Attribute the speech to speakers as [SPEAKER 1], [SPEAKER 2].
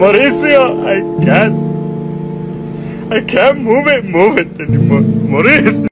[SPEAKER 1] Mauricio, I can't. I can't move it, move it anymore. Mauricio.